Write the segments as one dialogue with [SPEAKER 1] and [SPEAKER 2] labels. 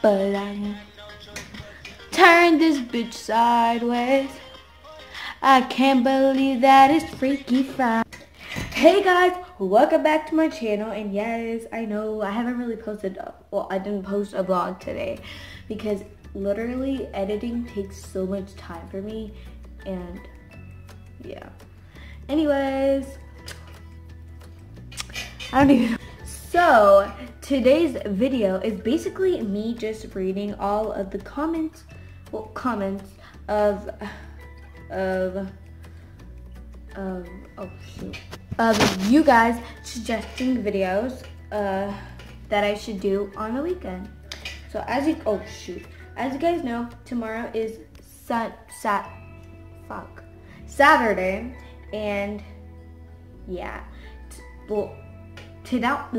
[SPEAKER 1] But I'm turn this bitch sideways. I can't believe that it's Freaky Friday. Hey guys, welcome back to my channel and yes, I know I haven't really posted, well I didn't post a vlog today because literally editing takes so much time for me and yeah. Anyways, I don't even So, today's video is basically me just reading all of the comments, well, comments of, of, of, oh shoot, of you guys suggesting videos, uh, that I should do on the weekend. So as you, oh shoot, as you guys know, tomorrow is sat, sat, fuck, Saturday, and yeah, well, to that,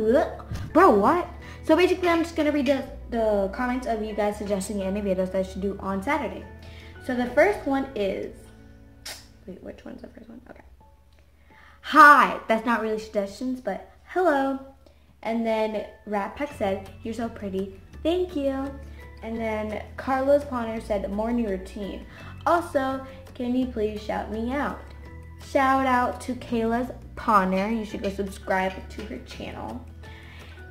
[SPEAKER 1] bro, what? So basically, I'm just gonna read the, the comments of you guys suggesting any videos that I should do on Saturday. So the first one is, wait, which one's the first one? Okay. Hi, that's not really suggestions, but hello. And then Rat Pack said, you're so pretty, thank you. And then Carlos Bonner said, morning routine. Also, can you please shout me out? Shout out to Kayla's Ponder. You should go subscribe to her channel.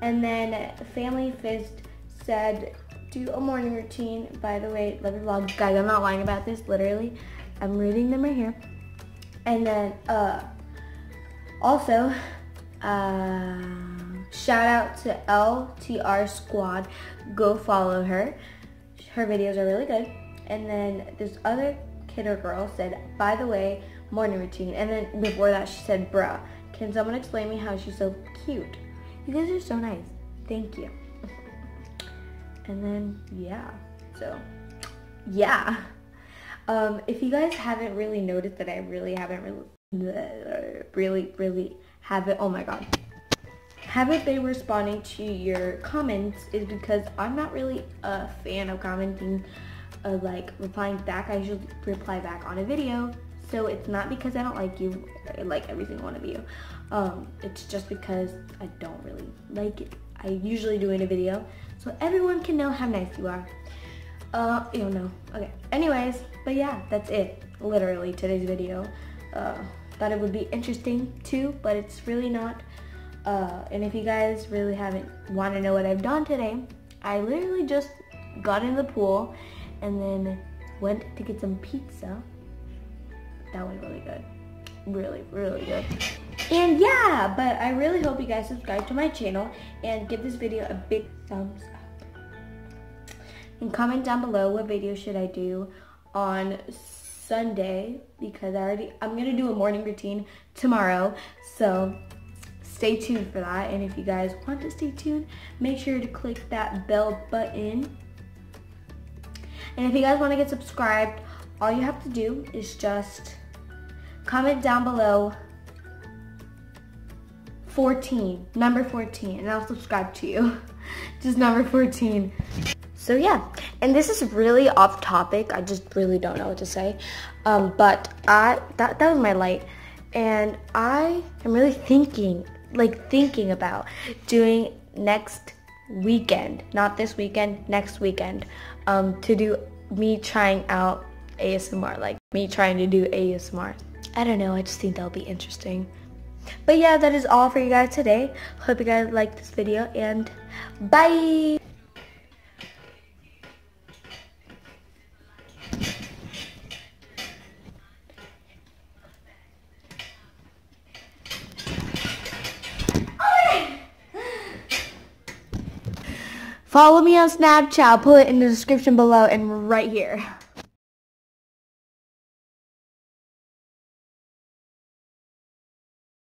[SPEAKER 1] And then Family Fist said, do a morning routine. By the way, love your vlogs. Guys, I'm not lying about this, literally. I'm reading them right here. And then, uh, also, uh, shout out to LTR Squad. Go follow her. Her videos are really good. And then this other kid or girl said, by the way, morning routine. And then before that, she said, bruh, can someone explain me how she's so cute? You guys are so nice. Thank you. and then, yeah. So, yeah. Um, if you guys haven't really noticed that I really haven't really, really, really haven't, oh my god, haven't been responding to your comments is because I'm not really a fan of commenting, uh, like replying back. I usually reply back on a video so it's not because I don't like you, I like every single one of you. Um, it's just because I don't really like it. I usually do in a video so everyone can know how nice you are. Uh, you don't know. Okay. Anyways, but yeah, that's it. Literally today's video. Uh, thought it would be interesting too, but it's really not. Uh, and if you guys really haven't want to know what I've done today, I literally just got in the pool and then went to get some pizza that was really good. Really, really good. And yeah, but I really hope you guys subscribe to my channel and give this video a big thumbs up. And comment down below what video should I do on Sunday because I already, I'm going to do a morning routine tomorrow. So stay tuned for that. And if you guys want to stay tuned, make sure to click that bell button. And if you guys want to get subscribed, all you have to do is just comment down below 14, number 14, and I'll subscribe to you. just number 14. So yeah, and this is really off topic. I just really don't know what to say. Um, but I that, that was my light. And I am really thinking, like thinking about doing next weekend, not this weekend, next weekend, um, to do me trying out ASMR, like me trying to do ASMR. I don't know, I just think that'll be interesting. But yeah, that is all for you guys today. Hope you guys liked this video and bye! Follow me on Snapchat. I'll put it in the description below and right here.